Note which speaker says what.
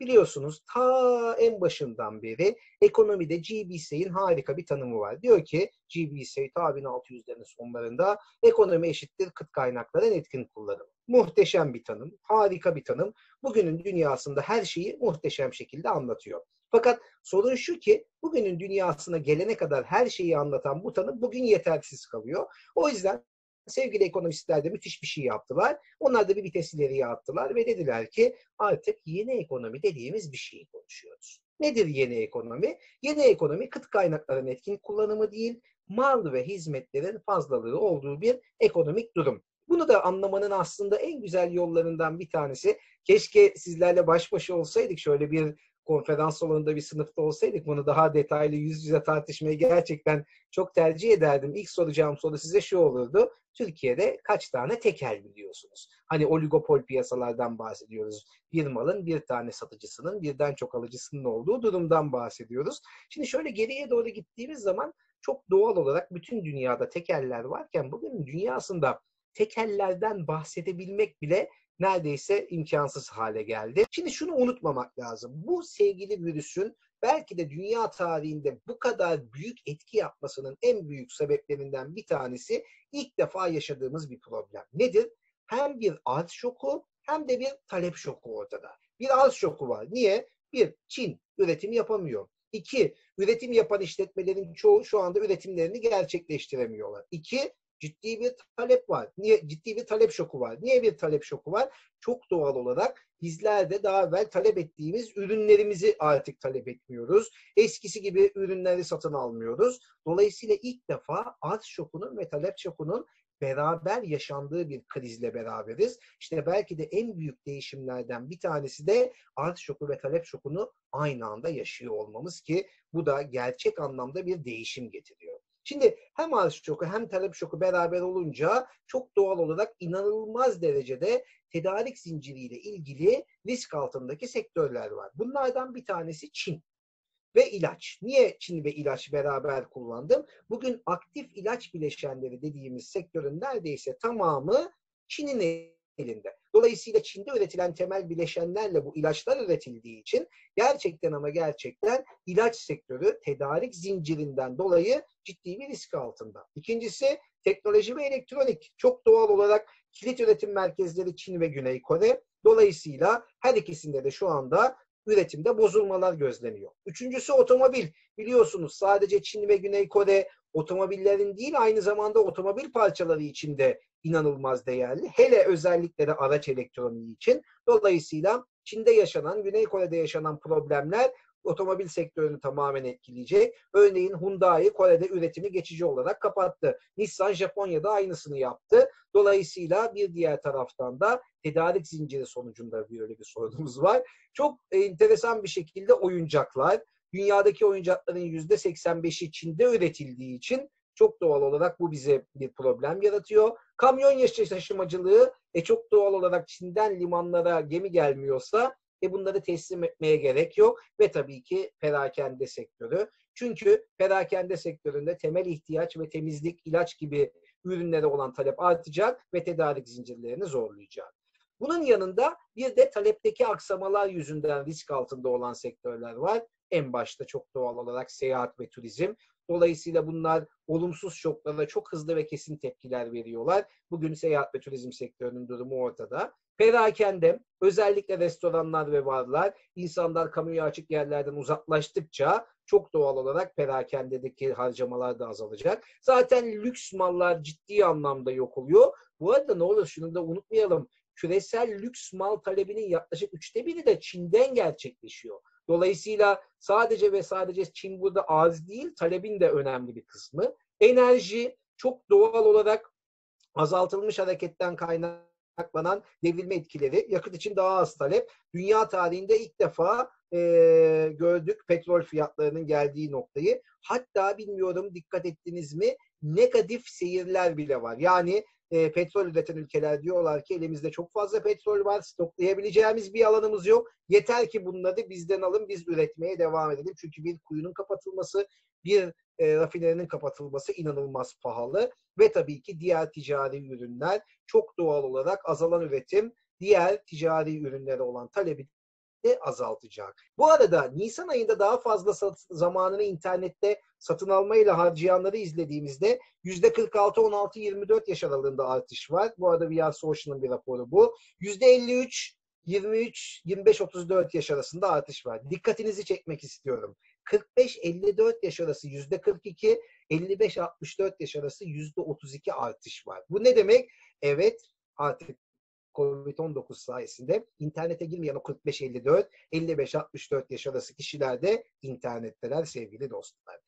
Speaker 1: biliyorsunuz ta en başından beri ekonomide GBS'in harika bir tanımı var. Diyor ki GBS ta 1600'lerin sonlarında ekonomi eşittir kıt kaynakların etkin kullanımı. Muhteşem bir tanım, harika bir tanım. Bugünün dünyasında her şeyi muhteşem şekilde anlatıyor. Fakat sorun şu ki bugünün dünyasına gelene kadar her şeyi anlatan bu tanım bugün yetersiz kalıyor. O yüzden sevgili ekonomistler de müthiş bir şey yaptılar. Onlar da bir vites ileriye attılar ve dediler ki artık yeni ekonomi dediğimiz bir şeyi konuşuyoruz. Nedir yeni ekonomi? Yeni ekonomi kıt kaynakların etkin kullanımı değil, mal ve hizmetlerin fazlalığı olduğu bir ekonomik durum. Bunu da anlamanın aslında en güzel yollarından bir tanesi. Keşke sizlerle baş başa olsaydık şöyle bir konferans salonunda bir sınıfta olsaydık bunu daha detaylı yüz yüze tartışmayı gerçekten çok tercih ederdim. İlk soracağım soru size şu olurdu. Türkiye'de kaç tane tekel biliyorsunuz? Hani oligopol piyasalardan bahsediyoruz. Bir malın bir tane satıcısının birden çok alıcısının olduğu durumdan bahsediyoruz. Şimdi şöyle geriye doğru gittiğimiz zaman çok doğal olarak bütün dünyada tekeller varken bugün dünyasında tekellerden bahsedebilmek bile neredeyse imkansız hale geldi. Şimdi şunu unutmamak lazım. Bu sevgili virüsün belki de dünya tarihinde bu kadar büyük etki yapmasının en büyük sebeplerinden bir tanesi ilk defa yaşadığımız bir problem. Nedir? Hem bir arz şoku hem de bir talep şoku ortada. Bir arz şoku var. Niye? Bir, Çin üretim yapamıyor. İki, üretim yapan işletmelerin çoğu şu anda üretimlerini gerçekleştiremiyorlar. İki, ciddi bir talep var. Niye? Ciddi bir talep şoku var. Niye bir talep şoku var? Çok doğal olarak bizler de daha evvel talep ettiğimiz ürünlerimizi artık talep etmiyoruz. Eskisi gibi ürünleri satın almıyoruz. Dolayısıyla ilk defa arz şokunun ve talep şokunun beraber yaşandığı bir krizle beraberiz. İşte belki de en büyük değişimlerden bir tanesi de arz şoku ve talep şokunu aynı anda yaşıyor olmamız ki bu da gerçek anlamda bir değişim getiriyor. Şimdi hem arz şoku hem talep şoku beraber olunca çok doğal olarak inanılmaz derecede tedarik zinciriyle ilgili risk altındaki sektörler var. Bunlardan bir tanesi Çin ve ilaç. Niye Çin ve ilaç beraber kullandım? Bugün aktif ilaç bileşenleri dediğimiz sektörün neredeyse tamamı Çin'in elinde. Dolayısıyla Çin'de üretilen temel bileşenlerle bu ilaçlar üretildiği için gerçekten ama gerçekten ilaç sektörü tedarik zincirinden dolayı ciddi bir risk altında. İkincisi teknoloji ve elektronik. Çok doğal olarak kilit üretim merkezleri Çin ve Güney Kore. Dolayısıyla her ikisinde de şu anda üretimde bozulmalar gözleniyor. Üçüncüsü otomobil. Biliyorsunuz sadece Çin ve Güney Kore otomobillerin değil aynı zamanda otomobil parçaları içinde inanılmaz değerli. Hele özellikle de araç elektroniği için. Dolayısıyla Çin'de yaşanan, Güney Kore'de yaşanan problemler otomobil sektörünü tamamen etkileyecek. Örneğin Hyundai Kore'de üretimi geçici olarak kapattı. Nissan Japonya'da aynısını yaptı. Dolayısıyla bir diğer taraftan da tedarik zinciri sonucunda böyle bir sorunumuz var. Çok enteresan bir şekilde oyuncaklar. Dünyadaki oyuncakların %85'i Çin'de üretildiği için çok doğal olarak bu bize bir problem yaratıyor. Kamyon taşımacılığı e çok doğal olarak Çin'den limanlara gemi gelmiyorsa e bunları teslim etmeye gerek yok ve tabii ki perakende sektörü. Çünkü perakende sektöründe temel ihtiyaç ve temizlik, ilaç gibi ürünlere olan talep artacak ve tedarik zincirlerini zorlayacak. Bunun yanında bir de talepteki aksamalar yüzünden risk altında olan sektörler var. En başta çok doğal olarak seyahat ve turizm. Dolayısıyla bunlar olumsuz şoklara çok hızlı ve kesin tepkiler veriyorlar. Bugün seyahat ve turizm sektörünün durumu ortada. Perakende, özellikle restoranlar ve barlar, insanlar kamuya açık yerlerden uzaklaştıkça çok doğal olarak perakendedeki harcamalar da azalacak. Zaten lüks mallar ciddi anlamda yok oluyor. Bu arada ne olur şunu da unutmayalım. Küresel lüks mal talebinin yaklaşık üçte biri de Çin'den gerçekleşiyor. Dolayısıyla sadece ve sadece Çin burada az değil, talebin de önemli bir kısmı. Enerji çok doğal olarak azaltılmış hareketten kaynaklanan devrilme etkileri, yakıt için daha az talep. Dünya tarihinde ilk defa e, gördük petrol fiyatlarının geldiği noktayı. Hatta bilmiyorum dikkat ettiniz mi negatif seyirler bile var. Yani e, petrol üreten ülkeler diyorlar ki elimizde çok fazla petrol var, stoklayabileceğimiz bir alanımız yok. Yeter ki bunları bizden alın, biz üretmeye devam edelim. Çünkü bir kuyunun kapatılması, bir e, rafinerinin kapatılması inanılmaz pahalı. Ve tabii ki diğer ticari ürünler çok doğal olarak azalan üretim, diğer ticari ürünlere olan talebi de azaltacak. Bu arada Nisan ayında daha fazla sat- zamanını internette satın almayla harcayanları izlediğimizde %46, 16, 24 yaş aralığında artış var. Bu arada VR Social'ın bir raporu bu. %53, 23, 25, 34 yaş arasında artış var. Dikkatinizi çekmek istiyorum. 45-54 yaş arası %42, 55-64 yaş arası %32 artış var. Bu ne demek? Evet artık COVID-19 sayesinde internete girmeyen o 45-54, 55-64 yaş arası kişiler de internetteler sevgili dostlar.